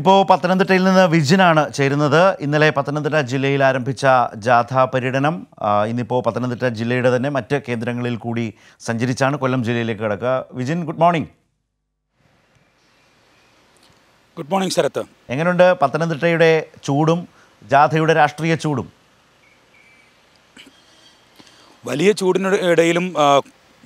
ഇപ്പോൾ പത്തനംതിട്ടയിൽ നിന്ന് വിജിനാണ് ചേരുന്നത്. ഇന്നലെ പത്തനംതിട്ട ജില്ലയിൽ ആരംഭിച്ച ജാഥ പര്യടനം ഇന്നിപ്പോൾ പത്തനംതിട്ട ജില്ലയുടെ തന്നെ മറ്റ് കേന്ദ്രങ്ങളിൽ കൂടി സഞ്ചരിച്ചാണ് കൊല്ലം ജില്ലയിലേക്ക് കിടക്കുക. Vijin good morning. Good morning Sharath. എങ്ങനെയുണ്ട് പത്തനംതിട്ടയുടെ ചൂടും ജാഥയുടെ രാഷ്ട്രീയ ചൂടും? വലിയ ചൂടിന് ഇടയിലും ആ,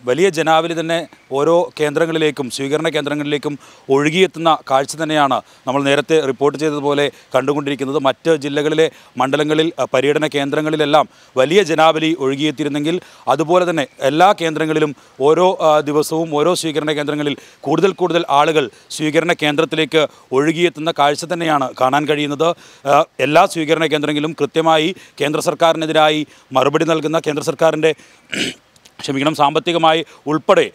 വലിയ ജനാവലി തന്നെ ഓരോ കേന്ദ്രങ്ങളിലേക്കും സ്വീകരണ കേന്ദ്രങ്ങളിലേക്കും ഒഴുകിയെത്തുന്ന കാഴ്ച തന്നെയാണ് നമ്മൾ നേരത്തെ റിപ്പോർട്ട് ചെയ്തതുപോലെ കണ്ടുകൊണ്ടിരിക്കുന്നത്. മറ്റ് ജില്ലകളിലെ മണ്ഡലങ്ങളിൽ പര്യടന കേന്ദ്രങ്ങളിലെല്ലാം വലിയ ജനാവലി ഒഴുകിയെത്തിയിരുന്നെങ്കിൽ അതുപോലെ തന്നെ എല്ലാ കേന്ദ്രങ്ങളിലും ഓരോ ദിവസവും ഓരോ സ്വീകരണ കേന്ദ്രങ്ങളിൽ കൂടുതൽ കൂടുതൽ ആളുകൾ സ്വീകരണ കേന്ദ്രത്തിലേക്ക് ഒഴുകിയെത്തുന്ന കാഴ്ച തന്നെയാണ് കാണാൻ കഴിയുന്നത്. എല്ലാ സ്വീകരണ കേന്ദ്രങ്ങളിലും കൃത്യമായി കേന്ദ്ര സർക്കാരിനെതിരായി മറുപടി നൽകുന്ന കേന്ദ്ര സർക്കാരിന്റെ ക്ഷമിക്കണം സാമ്പത്തികമായി ഉൾപ്പെടെ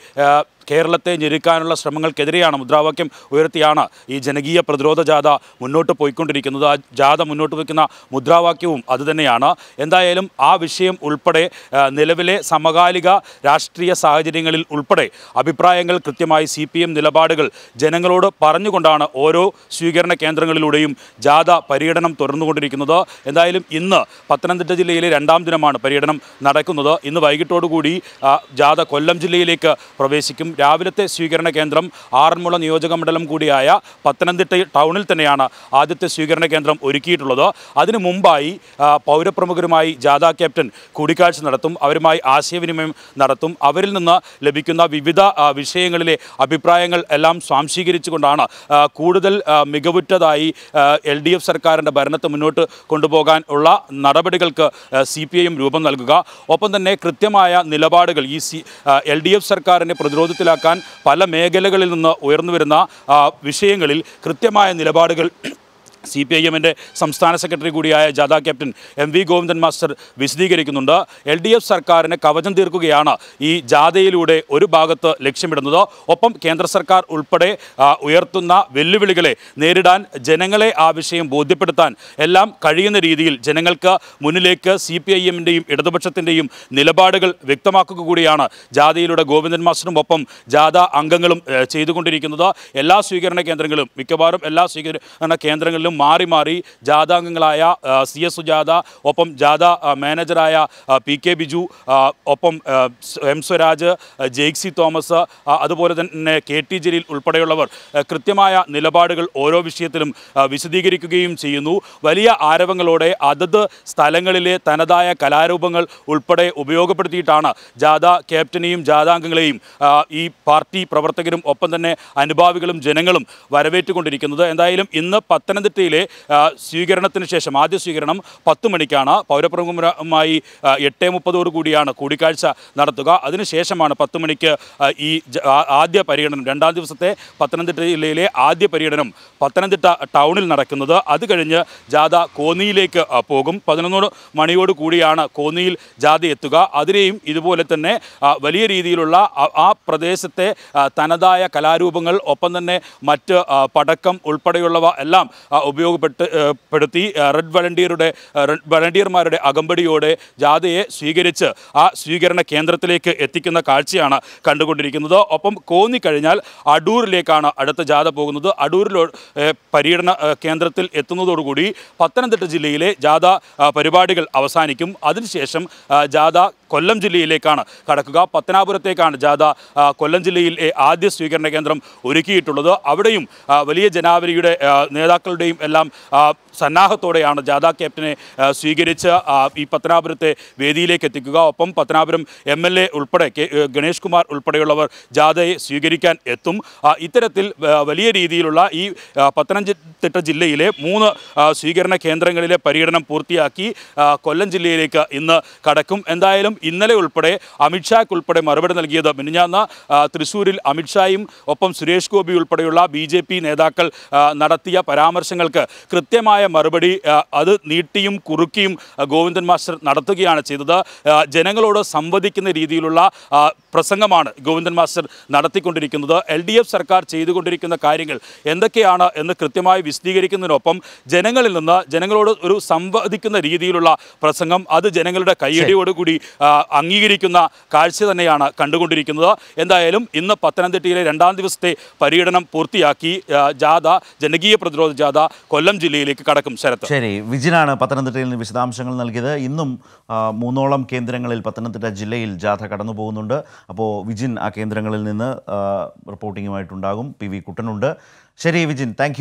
കേരളത്തെ ഞെരുക്കാനുള്ള ശ്രമങ്ങൾക്കെതിരെയാണ് മുദ്രാവാക്യം ഉയർത്തിയാണ് ഈ ജനകീയ പ്രതിരോധ ജാഥ മുന്നോട്ട് പോയിക്കൊണ്ടിരിക്കുന്നത്. ആ ജാഥ മുന്നോട്ട് വയ്ക്കുന്ന മുദ്രാവാക്യവും അതുതന്നെയാണ്. എന്തായാലും ആ വിഷയം ഉൾപ്പെടെ നിലവിലെ സമകാലിക രാഷ്ട്രീയ സാഹചര്യങ്ങളിൽ ഉൾപ്പെടെ അഭിപ്രായങ്ങൾ കൃത്യമായി സി പി എം നിലപാടുകൾ ജനങ്ങളോട് പറഞ്ഞുകൊണ്ടാണ് ഓരോ സ്വീകരണ കേന്ദ്രങ്ങളിലൂടെയും ജാഥ പര്യടനം തുടർന്നുകൊണ്ടിരിക്കുന്നത്. എന്തായാലും ഇന്ന് പത്തനംതിട്ട ജില്ലയിലെ രണ്ടാം ദിനമാണ് പര്യടനം നടക്കുന്നത്. ഇന്ന് വൈകിട്ടോടുകൂടി ജാഥ കൊല്ലം ജില്ലയിലേക്ക് പ്രവേശിക്കും രാവിലത്തെ സ്വീകരണ കേന്ദ്രം ആറന്മുള നിയോജക മണ്ഡലം കൂടിയായ പത്തനംതിട്ട ടൗണിൽ തന്നെയാണ് ആദ്യത്തെ സ്വീകരണ കേന്ദ്രം ഒരുക്കിയിട്ടുള്ളത്. അതിനു മുമ്പായി പൗരപ്രമുഖരുമായി ജാഥ ക്യാപ്റ്റൻ കൂടിക്കാഴ്ച നടത്തും അവരുമായി ആശയവിനിമയം നടത്തും അവരിൽ നിന്ന് ലഭിക്കുന്ന വിവിധ വിഷയങ്ങളിലെ അഭിപ്രായങ്ങൾ എല്ലാം സ്വാംശീകരിച്ചുകൊണ്ടാണ് കൂടുതൽ മികവുറ്റതായി എൽ ഡി എഫ് സർക്കാരിന്റെ ഭരണത്തെ മുന്നോട്ട് കൊണ്ടുപോകാൻ ഉള്ള നടപടികൾക്ക് സി പി ഐ എം രൂപം നൽകുക. ഒപ്പം തന്നെ കൃത്യമായ നിലപാടുകൾ ഈ സി എൽ ഡി എഫ് സർക്കാരിനെ പ്രതിരോധത്തിലാക്കാൻ പല മേഖലകളിൽ നിന്ന് ഉയർന്നു വരുന്ന വിഷയങ്ങളിൽ കൃത്യമായ നിലപാടുകൾ സി പി ഐ എമ്മിന്റെ സംസ്ഥാന സെക്രട്ടറി കൂടിയായ ജാഥ captain M V Govindan master വിശദീകരിക്കുന്നുണ്ട്. എൽ ഡി എഫ് സർക്കാരിന് കവചം തീർക്കുകയാണ് ഈ ജാഥയിലൂടെ ഒരു ഭാഗത്ത് ലക്ഷ്യമിടുന്നത്. ഒപ്പം കേന്ദ്ര സർക്കാർ ഉൾപ്പെടെ ഉയർത്തുന്ന വെല്ലുവിളികളെ നേരിടാൻ ജനങ്ങളെ ആ വിഷയം ബോധ്യപ്പെടുത്താൻ എല്ലാം കഴിയുന്ന രീതിയിൽ ജനങ്ങൾക്ക് മുന്നിലേക്ക് സി പി ഐ എമ്മിന്റെയും ഇടതുപക്ഷത്തിന്റെയും നിലപാടുകൾ വ്യക്തമാക്കുക കൂടിയാണ് ജാഥയിലൂടെ ഗോവിന്ദൻ മാസ്റ്ററും ഒപ്പം ജാഥ അംഗങ്ങളും ചെയ്തുകൊണ്ടിരിക്കുന്നത്. എല്ലാ സ്വീകരണ കേന്ദ്രങ്ങളും മിക്കവാറും എല്ലാ സ്വീകരണ കേന്ദ്രങ്ങളിലും മാറി മാറി ജാഥാംഗങ്ങളായ സി എസ് സുജാത ഒപ്പം ജാഥ മാനേജറായ പി കെ ബിജു ഒപ്പം എം സ്വരാജ് ജെയ്ക്സി തോമസ് അതുപോലെ തന്നെ കെ ടി ജലീൽ ഉൾപ്പെടെയുള്ളവർ കൃത്യമായ നിലപാടുകൾ ഓരോ വിഷയത്തിലും വിശദീകരിക്കുകയും ചെയ്യുന്നു. വലിയ ആരവങ്ങളോടെ അതത് സ്ഥലങ്ങളിലെ തനതായ കലാരൂപങ്ങൾ ഉൾപ്പെടെ ഉപയോഗപ്പെടുത്തിയിട്ടാണ് ജാഥ ക്യാപ്റ്റനെയും ജാഥാംഗങ്ങളെയും ഈ പാർട്ടി പ്രവർത്തകരും ഒപ്പം തന്നെ അനുഭാവികളും ജനങ്ങളും വരവേറ്റുകൊണ്ടിരിക്കുന്നത്. എന്തായാലും ഇന്ന് പത്തനംതിട്ടയിലെ ആ, സ്വീകരണത്തിന് ശേഷം ആദ്യ സ്വീകരണം പത്ത് മണിക്കാണ്. പൗരപ്രമുഖരുമായി എട്ട് മുപ്പതോടു കൂടിയാണ് കൂടിക്കാഴ്ച നടത്തുക. അതിനുശേഷമാണ് പത്ത് മണിക്ക് ഈ ആദ്യ പര്യടനം. രണ്ടാം ദിവസത്തെ പത്തനംതിട്ട ജില്ലയിലെ ആദ്യ പര്യടനം പത്തനംതിട്ട ടൗണിൽ നടക്കുന്നത്. അത് കഴിഞ്ഞ് ജാഥ കോന്നിയിലേക്ക് പോകും. പതിനൊന്ന് മണിയോട് കൂടിയാണ് കോന്നിയിൽ ജാഥ എത്തുക. അതിനെയും ഇതുപോലെ തന്നെ വലിയ രീതിയിലുള്ള ആ- പ്രദേശത്തെ തനതായ കലാരൂപങ്ങൾ ഒപ്പം തന്നെ മറ്റ് പടക്കം ഉൾപ്പെടെയുള്ളവ എല്ലാം ഉപയോഗപ്പെട്ട് റെഡ് വളണ്ടിയറുടെ റെഡ് വളണ്ടിയർമാരുടെ അകമ്പടിയോടെ ജാഥയെ സ്വീകരിച്ച് ആ സ്വീകരണ കേന്ദ്രത്തിലേക്ക് എത്തിക്കുന്ന കാഴ്ചയാണ് കണ്ടുകൊണ്ടിരിക്കുന്നത്. ഒപ്പം കോന്നി കഴിഞ്ഞാൽ അടൂരിലേക്കാണ് അടുത്ത ജാഥ പോകുന്നത്. അടൂരിലോ പര്യടന കേന്ദ്രത്തിൽ എത്തുന്നതോടുകൂടി പത്തനംതിട്ട ജില്ലയിലെ ജാഥ പരിപാടികൾ അവസാനിക്കും. അതിനുശേഷം ജാഥ കൊല്ലം ജില്ലയിലേക്കാണ് കടക്കുക. പത്തനാപുരത്തേക്കാണ് ജാഥ. കൊല്ലം ജില്ലയിൽ ആദ്യ സ്വീകരണ കേന്ദ്രം ഒരുക്കിയിട്ടുള്ളത്. അവിടെയും വലിയ ജനാവലിയുടെ നേതാക്കളുടെയും എല്ലാം സന്നാഹത്തോടെയാണ് ജാഥ ക്യാപ്റ്റനെ സ്വീകരിച്ച് ഈ പത്തനാപുരത്തെ വേദിയിലേക്ക് എത്തിക്കുക. ഒപ്പം പത്തനാപുരം എം എൽ എ ഉൾപ്പെടെ ഗണേഷ് കുമാർ ഉൾപ്പെടെയുള്ളവർ ജാഥയെ സ്വീകരിക്കാൻ എത്തും. ഇത്തരത്തിൽ വലിയ രീതിയിലുള്ള ഈ പത്തനംതിട്ട ജില്ലയിലെ മൂന്ന് സ്വീകരണ കേന്ദ്രങ്ങളിലെ പര്യടനം പൂർത്തിയാക്കി കൊല്ലം ജില്ലയിലേക്ക് ഇന്ന് കടക്കും. എന്തായാലും ഇന്നലെ ഉൾപ്പെടെ അമിത്ഷാക്ക് ഉൾപ്പെടെ മറുപടി നൽകിയത് മിനിഞ്ഞാന്ന് തൃശ്ശൂരിൽ അമിത്ഷായും ഒപ്പം സുരേഷ് ഗോപി ഉൾപ്പെടെയുള്ള ബി നേതാക്കൾ നടത്തിയ പരാമർശങ്ങൾക്ക് കൃത്യമായ മറുപടി അത് നീട്ടിയും കുറുക്കിയും ഗോവിന്ദൻ മാസ്റ്റർ നടത്തുകയാണ് ചെയ്തത്. ജനങ്ങളോട് സംവദിക്കുന്ന രീതിയിലുള്ള പ്രസംഗമാണ് ഗോവിന്ദൻ മാസ്റ്റർ നടത്തിക്കൊണ്ടിരിക്കുന്നത്. എൽ ഡി എഫ് സർക്കാർ ചെയ്തുകൊണ്ടിരിക്കുന്ന കാര്യങ്ങൾ എന്തൊക്കെയാണ് എന്ന് കൃത്യമായി വിശദീകരിക്കുന്നതിനൊപ്പം ജനങ്ങളിൽ നിന്ന് ജനങ്ങളോട് ഒരു സംവദിക്കുന്ന രീതിയിലുള്ള പ്രസംഗം അത് ജനങ്ങളുടെ കയ്യടിയോടുകൂടി അംഗീകരിക്കുന്ന കാഴ്ച തന്നെയാണ് കണ്ടുകൊണ്ടിരിക്കുന്നത്. എന്തായാലും ഇന്ന് പത്തനംതിട്ടയിലെ രണ്ടാം ദിവസത്തെ പര്യടനം പൂർത്തിയാക്കി ജാഥ ജനകീയ പ്രതിരോധ ജാഥ കൊല്ലം ജില്ലയിലേക്ക് കടക്കും ശരത്ത്. ശരി വിജിനാണ് പത്തനംതിട്ടയിൽ നിന്ന് വിശദാംശങ്ങൾ നൽകിയത്. ഇന്നും മൂന്നോളം കേന്ദ്രങ്ങളിൽ പത്തനംതിട്ട ജില്ലയിൽ ജാഥ കടന്നു പോകുന്നുണ്ട് അപ്പോൾ വിജിൻ ആ കേന്ദ്രങ്ങളിൽ നിന്ന് റിപ്പോർട്ടിങ്ങുമായിട്ടുണ്ടാകും. P V കുട്ടനുണ്ട്. ശരി വിജിൻ താങ്ക്